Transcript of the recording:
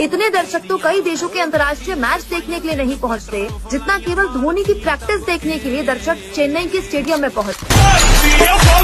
इतने दर्शक तो कई देशों के अंतर्राष्ट्रीय मैच देखने के लिए नहीं पहुँचते, जितना केवल धोनी की प्रैक्टिस देखने के लिए दर्शक चेन्नई के स्टेडियम में पहुँचते।